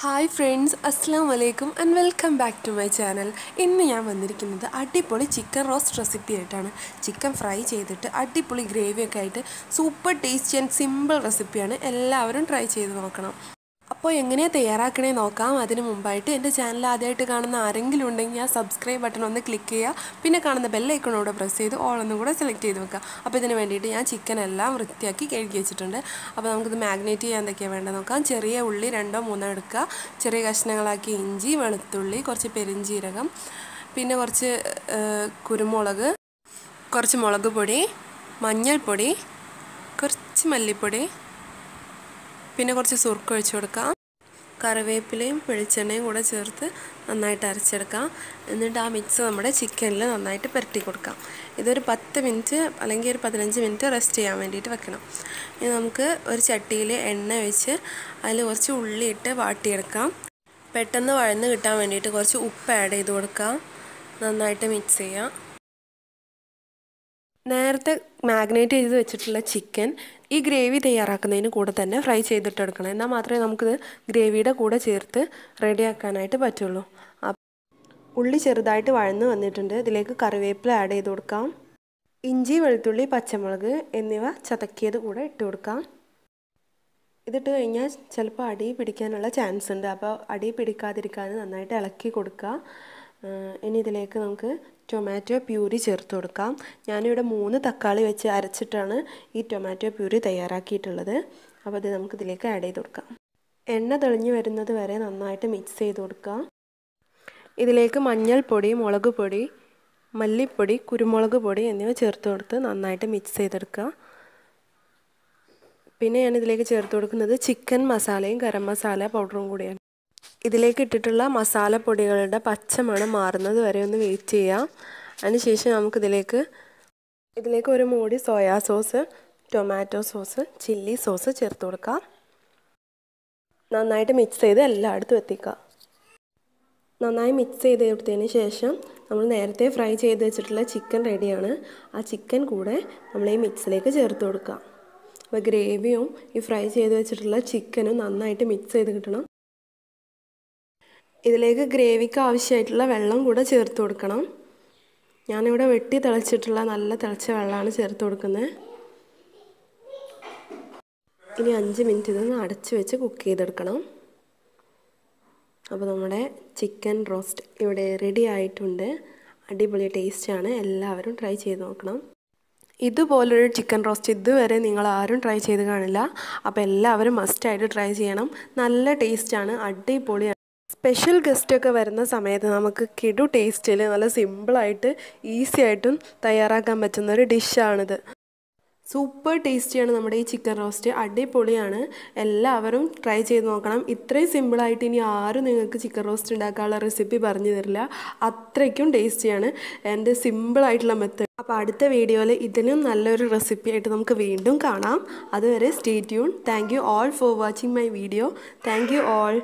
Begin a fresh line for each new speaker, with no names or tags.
Hi friends അസ്സാം വലൈക്കും and welcome back to my channel ഇന്ന് ഞാൻ വന്നിരിക്കുന്നത് അടിപൊളി ചിക്കൻ റോസ്റ്റ് റെസിപ്പി ആയിട്ടാണ്. ചിക്കൻ ഫ്രൈ ചെയ്തിട്ട് അടിപൊളി ഗ്രേവിയൊക്കെ ആയിട്ട് സൂപ്പർ ടേസ്റ്റി ആൻഡ് സിമ്പിൾ റെസിപ്പിയാണ് എല്ലാവരും ട്രൈ ചെയ്ത് നോക്കണം. അപ്പോൾ എങ്ങനെയാണ് തയ്യാറാക്കണേ നോക്കാം. അതിന് മുമ്പായിട്ട് എന്റെ ചാനൽ ആദ്യമായിട്ട് കാണുന്ന ആരെങ്കിലും ഉണ്ടെങ്കിൽ ആ സബ്സ്ക്രൈബ് ബട്ടൺ ഒന്ന് ക്ലിക്ക് ചെയ്യുക. പിന്നെ കാണുന്ന ബെല്ലൈക്കണോടെ പ്രസ് ചെയ്ത് ഓളൊന്നും കൂടെ സെലക്ട് ചെയ്ത് വെക്കുക. അപ്പോൾ ഇതിന് വേണ്ടിയിട്ട് ഞാൻ ചിക്കൻ എല്ലാം വൃത്തിയാക്കി കഴുകി വെച്ചിട്ടുണ്ട്. അപ്പോൾ നമുക്കിത് മാഗ്നേറ്റ് ചെയ്യാൻ എന്തൊക്കെയാണ് വേണ്ടത് നോക്കാം. ചെറിയ ഉള്ളി രണ്ടോ മൂന്നോ എടുക്കുക. ചെറിയ കഷ്ണങ്ങളാക്കി ഇഞ്ചി വെളുത്തുള്ളി കുറച്ച് പെരിഞ്ചീരകം പിന്നെ കുറച്ച് കുരുമുളക് കുറച്ച് മുളക് പൊടി മഞ്ഞൾപ്പൊടി കുറച്ച് മല്ലിപ്പൊടി പിന്നെ കുറച്ച് സുർക്ക് ഒഴിച്ചു കൊടുക്കാം. കറിവേപ്പിലയും വെളിച്ചെണ്ണയും കൂടെ ചേർത്ത് നന്നായിട്ട് അരച്ചെടുക്കാം. എന്നിട്ട് ആ മിക്സ് നമ്മുടെ ചിക്കനിൽ നന്നായിട്ട് പുരട്ടി കൊടുക്കാം. ഇതൊരു പത്ത് മിനിറ്റ് അല്ലെങ്കിൽ ഒരു പതിനഞ്ച് മിനിറ്റ് റെസ്റ്റ് ചെയ്യാൻ വേണ്ടിയിട്ട് വെക്കണം. ഇനി നമുക്ക് ഒരു ചട്ടിയിൽ എണ്ണ ഒഴിച്ച് അതിൽ കുറച്ച് ഉള്ളി ഇട്ട് വാട്ടിയെടുക്കാം. പെട്ടെന്ന് വഴന്ന് കിട്ടാൻ വേണ്ടിയിട്ട് കുറച്ച് ഉപ്പ് ആഡ് ചെയ്ത് കൊടുക്കാം. നന്നായിട്ട് മിക്സ് ചെയ്യാം. നേരത്തെ മാഗ്നേറ്റ് ചെയ്ത് വെച്ചിട്ടുള്ള ചിക്കൻ ഈ ഗ്രേവി തയ്യാറാക്കുന്നതിന് കൂടെ തന്നെ ഫ്രൈ ചെയ്തിട്ടെടുക്കണം എന്നാൽ മാത്രമേ നമുക്കിത് ഗ്രേവിയുടെ കൂടെ ചേർത്ത് റെഡിയാക്കാനായിട്ട് പറ്റുള്ളൂ. ഉള്ളി ചെറുതായിട്ട് വഴന്ന് വന്നിട്ടുണ്ട്. ഇതിലേക്ക് കറിവേപ്പില ആഡ് ചെയ്ത് കൊടുക്കാം. ഇഞ്ചി വെളുത്തുള്ളി പച്ചമുളക് എന്നിവ ചതക്കിയത് കൂടെ ഇട്ട് കൊടുക്കാം. ഇതിട്ട് കഴിഞ്ഞാൽ ചിലപ്പോൾ അടി പിടിക്കാനുള്ള ചാൻസ് ഉണ്ട്. അപ്പോൾ അടി പിടിക്കാതിരിക്കാൻ നന്നായിട്ട് ഇളക്കി കൊടുക്കുക. ഇനി ഇതിലേക്ക് നമുക്ക് ടൊമാറ്റോ പ്യൂരി ചേർത്ത് കൊടുക്കാം. ഞാനിവിടെ മൂന്ന് തക്കാളി വെച്ച് അരച്ചിട്ടാണ് ഈ ടൊമാറ്റോ പ്യൂരി തയ്യാറാക്കിയിട്ടുള്ളത്. അപ്പോൾ ഇത് നമുക്ക് ഇതിലേക്ക് ആഡ് ചെയ്ത് കൊടുക്കാം. എണ്ണ തെളിഞ്ഞു വരുന്നത് വരെ നന്നായിട്ട് മിക്സ് ചെയ്ത് കൊടുക്കാം ഇതിലേക്ക് മഞ്ഞൾപ്പൊടി മുളക് പൊടി മല്ലിപ്പൊടി കുരുമുളക് പൊടി എന്നിവ ചേർത്ത് കൊടുത്ത് നന്നായിട്ട് മിക്സ് ചെയ്തെടുക്കുക. പിന്നെ ഞാൻ ഇതിലേക്ക് ചേർത്ത് കൊടുക്കുന്നത് ചിക്കൻ മസാലയും ഗരം മസാല പൗഡറും കൂടിയാണ്. ഇതിലേക്ക് ഇട്ടിട്ടുള്ള മസാലപ്പൊടികളുടെ പച്ചമണം മാറുന്നത് വരെ ഒന്ന് വെയിറ്റ് ചെയ്യാം. അതിനുശേഷം നമുക്കിതിലേക്ക് ഇതിലേക്ക് ഒരു മൂടി soya sauce tomato sauce chilli sauce ചേർത്ത് കൊടുക്കാം. നന്നായിട്ട് മിക്സ് ചെയ്ത് എല്ലായിടത്തും എത്തിക്കാം നന്നായി മിക്സ് ചെയ്ത് കൊടുത്തതിന് ശേഷം നമ്മൾ നേരത്തെ ഫ്രൈ ചെയ്ത് വെച്ചിട്ടുള്ള ചിക്കൻ റെഡിയാണ് ആ ചിക്കൻ കൂടെ നമ്മൾ ഈ മിക്സിലേക്ക് ചേർത്ത് കൊടുക്കാം അപ്പോൾ ഗ്രേവിയും ഈ ഫ്രൈ ചെയ്ത് വെച്ചിട്ടുള്ള ചിക്കനും നന്നായിട്ട് മിക്സ് ചെയ്ത് കിട്ടണം. ഇതിലേക്ക് ഗ്രേവിക്ക് ആവശ്യമായിട്ടുള്ള വെള്ളം കൂടെ ചേർത്ത് കൊടുക്കണം. ഞാനിവിടെ വെട്ടി തിളച്ചിട്ടുള്ള നല്ല തിളച്ച വെള്ളമാണ് ചേർത്ത് കൊടുക്കുന്നത്. ഇനി അഞ്ച് മിനിറ്റ് ഇതൊന്ന് അടച്ച് വെച്ച് കുക്ക് ചെയ്തെടുക്കണം. അപ്പോൾ നമ്മുടെ ചിക്കൻ റോസ്റ്റ് ഇവിടെ റെഡി ആയിട്ടുണ്ട്. അടിപൊളി ടേസ്റ്റാണ് എല്ലാവരും ട്രൈ ചെയ്ത് നോക്കണം. ഇതുപോലൊരു ചിക്കൻ റോസ്റ്റ് ഇതുവരെ നിങ്ങൾ ആരും ട്രൈ ചെയ്ത് കാണില്ല. അപ്പോൾ എല്ലാവരും മസ്റ്റായിട്ട് ട്രൈ ചെയ്യണം. നല്ല ടേസ്റ്റാണ് അടിപൊളിയാണ്. സ്പെഷ്യൽ ഗസ്റ്റൊക്കെ വരുന്ന സമയത്ത് നമുക്ക് കിടു ടേസ്റ്റിൽ നല്ല സിമ്പിളായിട്ട് ഈസി ആയിട്ടും തയ്യാറാക്കാൻ പറ്റുന്ന ഒരു ഡിഷാണിത് സൂപ്പർ ടേസ്റ്റിയാണ് നമ്മുടെ ഈ ചിക്കൻ റോസ്റ്റ് അടിപൊളിയാണ്. എല്ലാവരും ട്രൈ ചെയ്ത് നോക്കണം. ഇത്രയും സിമ്പിളായിട്ട് ഇനി ആരും നിങ്ങൾക്ക് ചിക്കൻ റോസ്റ്റ് ഉണ്ടാക്കാനുള്ള റെസിപ്പി പറഞ്ഞു തരില്ല. അത്രയ്ക്കും ടേസ്റ്റിയാണ് എന്റെ സിമ്പിളായിട്ടുള്ള മെത്തേഡ് അപ്പോൾ അടുത്ത വീഡിയോയിൽ ഇതിനും നല്ലൊരു റെസിപ്പി ആയിട്ട് നമുക്ക് വീണ്ടും കാണാം. അതുവരെ stay tune thank you all for watching my video thank you all